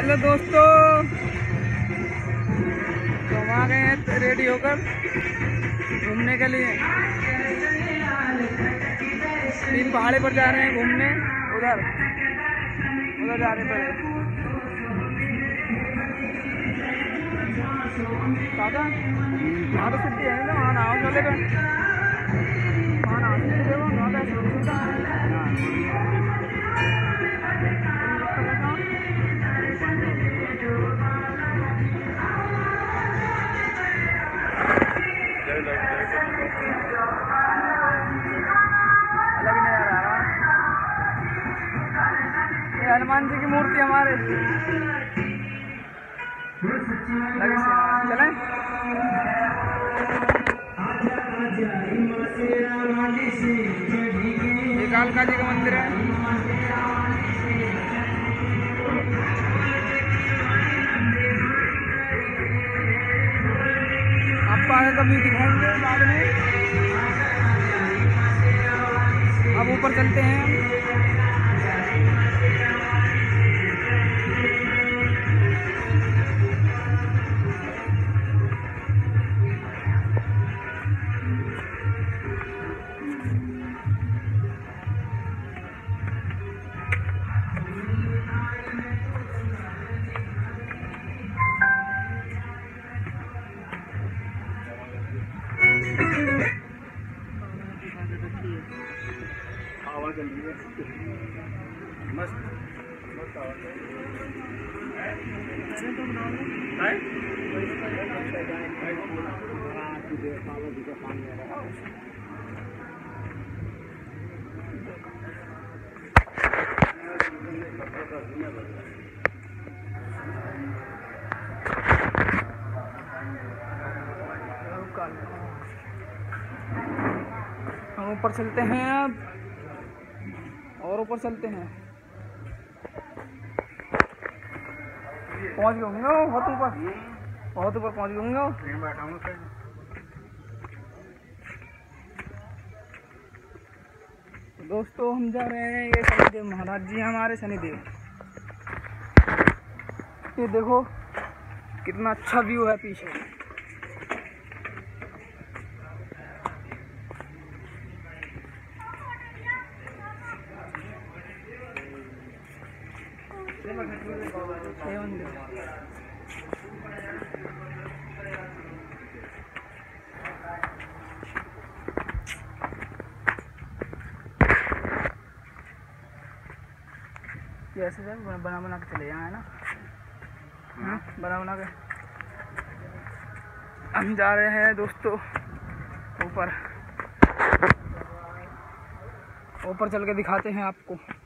Hello दोस्तों। तो हम आ गए हैं रेडी होकर घूमने के लिए। तीन पहाड़े पर जा रहे हैं घूमने। उधर उधर जा रहे हैं। दादा वहाँ तो छुट्टी है ना, वहाँ नाव चलेगा वहाँ नाव अलग आ रहा ये हनुमान जी की मूर्ति हमारे चलें। ये कालका जी का मंदिर है। कभी दिखाएँगे बाद में। अब ऊपर चलते हैं। है। मस्त। मस्त है हम ऊपर चलते हैं। अब और ऊपर चलते हैं। पहुँच गए होंगे वो? बहुत ऊपर। बहुत ऊपर पहुँच गए होंगे। बैठा दोस्तों, हम जा रहे हैं ये शनिदेव महाराज जी, हमारे शनिदेव। ये देखो, कितना अच्छा व्यू है पीछे। ऐसे सर बना बना के चले यहाँ है ना? हाँ, बना बना के। हम जा रहे हैं दोस्तों ऊपर। ऊपर चल के दिखाते हैं आपको।